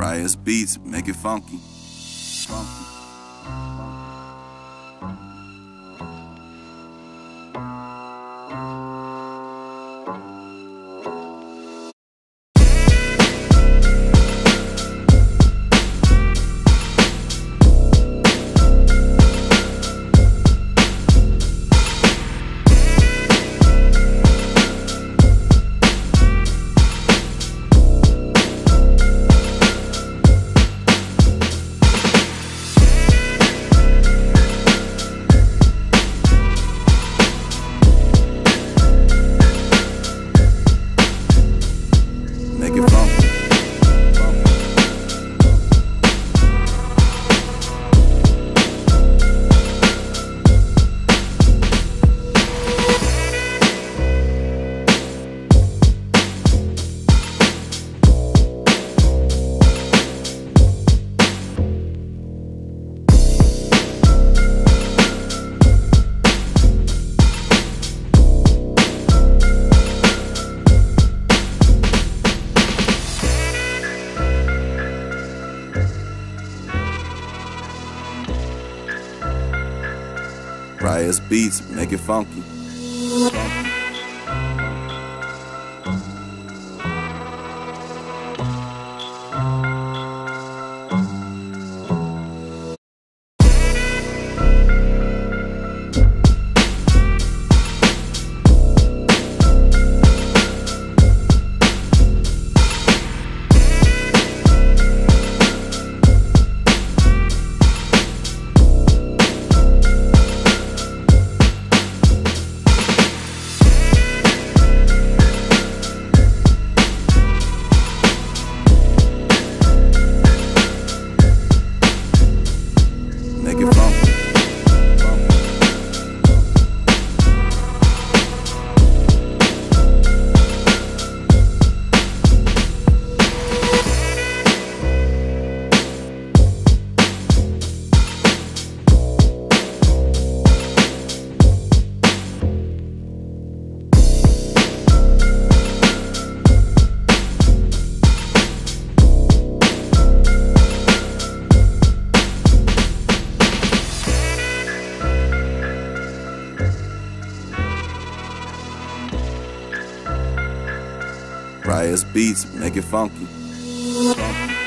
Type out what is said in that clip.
Riot's beats, make it funky. funky. Riot's beats, make it funky. Try ass beats, make it funky. funky.